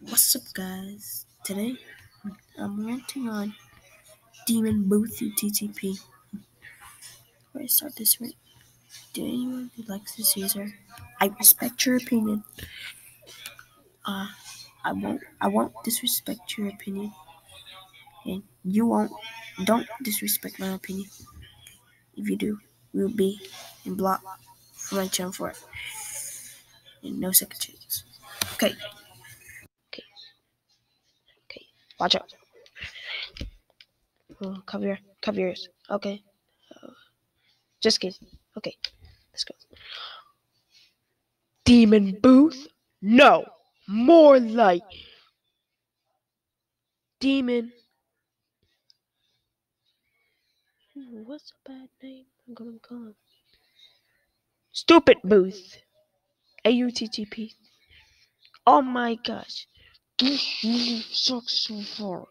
What's up, guys? Today I'm ranting on Demon Booth UTTP. Before I start this rant, do anyone who likes this user? I respect your opinion. Uh, I won't. I won't disrespect your opinion, and you won't. Don't disrespect my opinion. If you do, we will be in block for my channel for it, and no second chances. Okay. Watch out. Oh, cover your, cover yours. Okay. Uh, just kidding. Okay, let's go. Demon Booth? No, more like Demon. What's a bad name? I'm gonna call him Stupid Booth. A U T T P. Oh my gosh. This really sucks so far.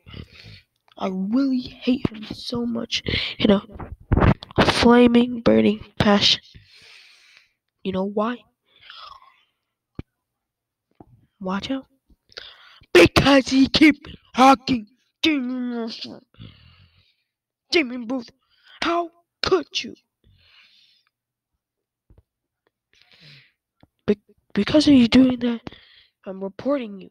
I really hate him so much. You know, flaming, burning passion. You know why? Watch out. Because he keep hacking Demon Demon Booth. How could you? Be- because of you doing that, I'm reporting you.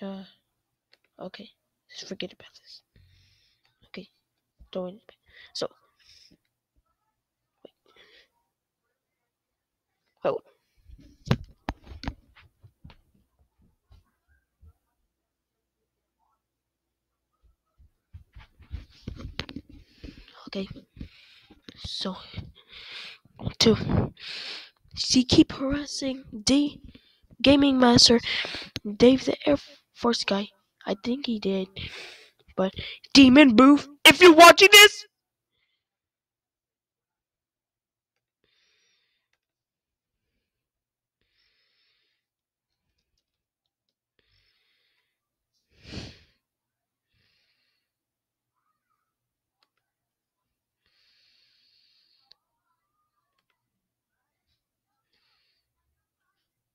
Uh, okay. Just forget about this. Okay. Don't worry. So. Wait. Oh. Okay. So. Two. She keep harassing D Gaming Master Dave the Air Force guy. I think he did. But Demon Booth, if you're watching this,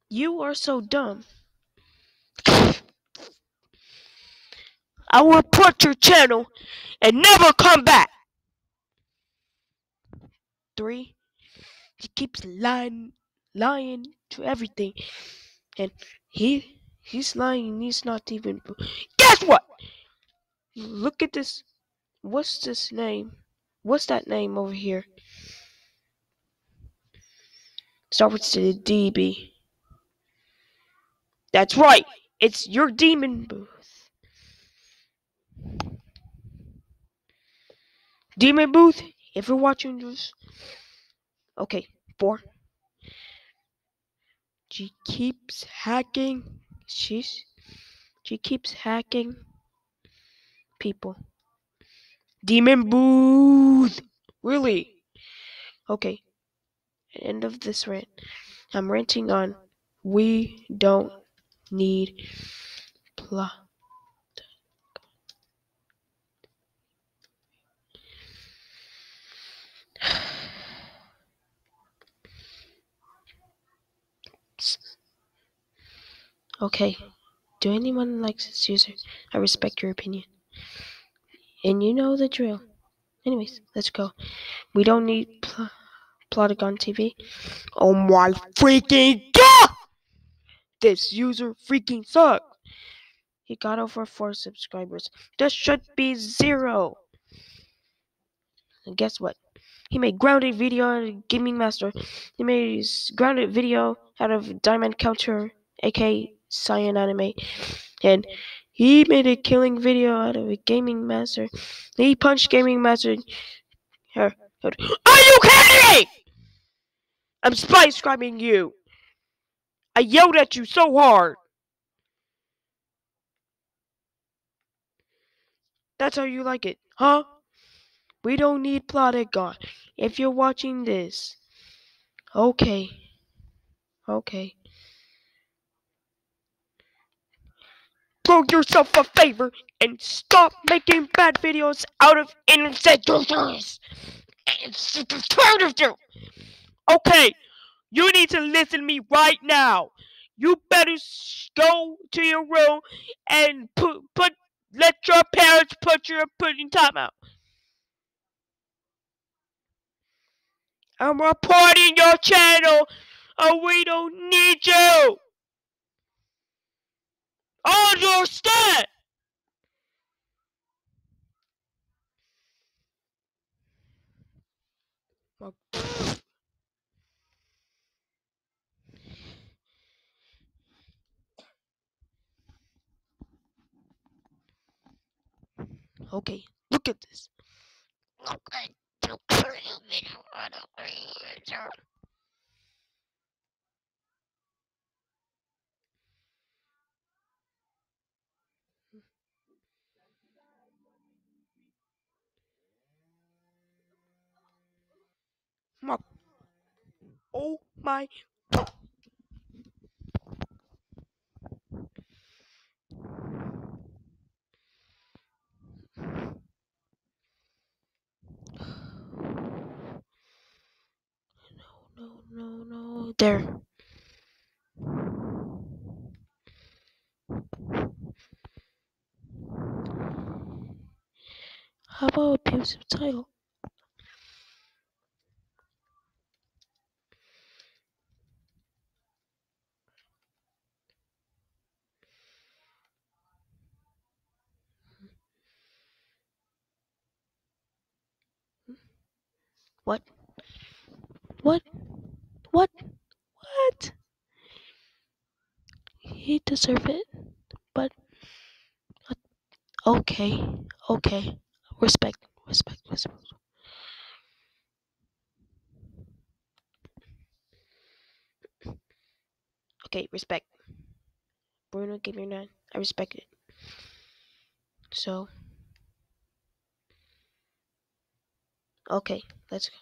you are so dumb. I will report your channel and never come back. Three, he keeps lying, lying to everything, and he he's lying. He's not even. Guess what? Look at this. What's this name? What's that name over here? Starts to the DB. That's right. It's your demon booth. Demon booth. If you're watching this, okay. Four. She keeps hacking. She's she keeps hacking people. Demon booth. Really? Okay. End of this rant. I'm ranting on we don't need plot. Okay. Do anyone likes this user? I respect your opinion. And you know the drill. Anyways, let's go. We don't need pl- Plotagon TV. Oh my freaking god! This user freaking sucks. He got over four subscribers. This should be zero. And guess what? He made grounded video out of Gaming Master. He made grounded video out of Diamond Counter, aka Cyan Anime. And he made a killing video out of a Gaming Master. He punched Gaming Master. Here. Are you kidding? I'm spy scribing you. I yelled at you so hard. That's how you like it, huh? We don't need Plotagon. If you're watching this, okay. Okay. Do yourself a favor and stop making bad videos out of innocent users. I'm super tired of you. Okay, you need to listen to me right now. You better go to your room and put put let your parents put your put in timeout. I'm reporting your channel. Oh, we don't need you. Understand? Okay, look at this. My, oh my. No, no, no. There. How about abusive title? What? What? What? What? He deserve it, but uh, okay, okay. Respect, respect, respect. Okay, respect. Bruno gave me nine. I respect it. So, okay, let's go.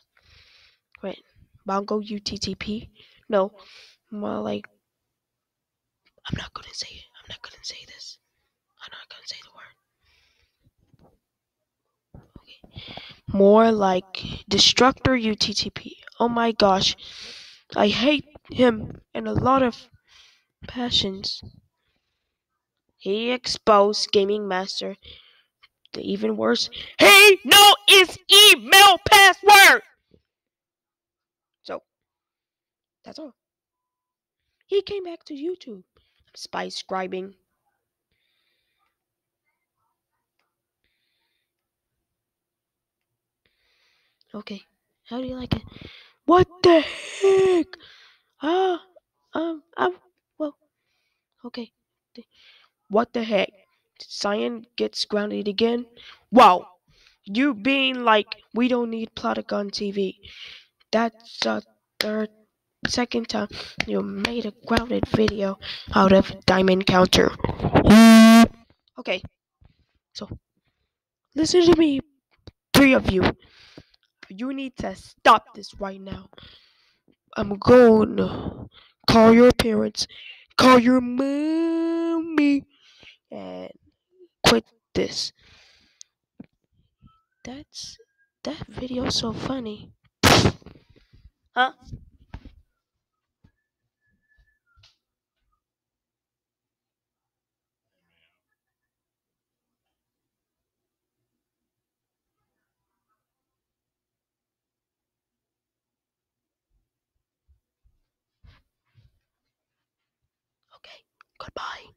Right. Bongo UTTP? No, more like. I'm not gonna say it. I'm not gonna say this. I'm not gonna say the word. Okay. More like Destructor UTTP. Oh my gosh. I hate him and a lot of passions. He exposed Gaming Master. The even worse, he know his email password. So that's all. He came back to YouTube. Spy scribing. Okay. How do you like it? What the heck? Ah, um, um, well, okay. What the heck? Cyan gets grounded again? Wow. You being like, we don't need Plotagon TV. That's the third, second time you made a grounded video out of Diamond Counter. Okay. So, listen to me, three of you. You need to stop this right now. I'm going to call your parents, call your mommy, and quit this. That's that video so funny. Huh? Okay. Goodbye.